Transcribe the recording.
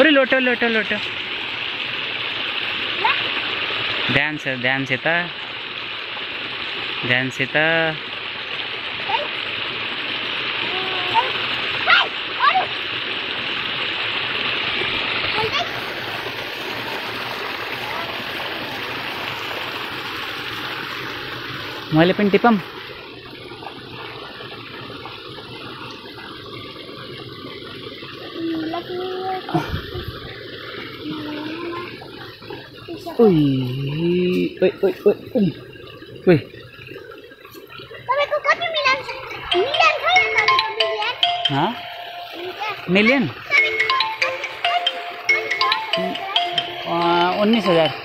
अरे लोटो लोटो लोटो ध्यान से ध्यान से था ध्यान से था मैले पनि टिपम Uy, uy, uy, uy, uy. Sabi ko, kapi milan. Milan, kaya na ako milan. Ha? Milan. Sabi ko, kapi, kapi,